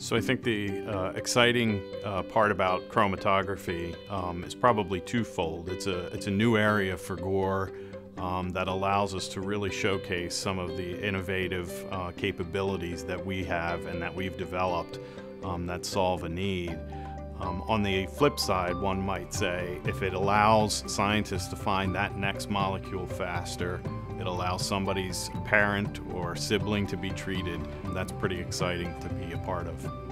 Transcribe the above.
So I think the uh, exciting uh, part about chromatography um, is probably twofold. It's a it's a new area for Gore um, that allows us to really showcase some of the innovative uh, capabilities that we have and that we've developed um, that solve a need. Um, on the flip side, one might say, if it allows scientists to find that next molecule faster, it allows somebody's parent or sibling to be treated, that's pretty exciting to be a part of.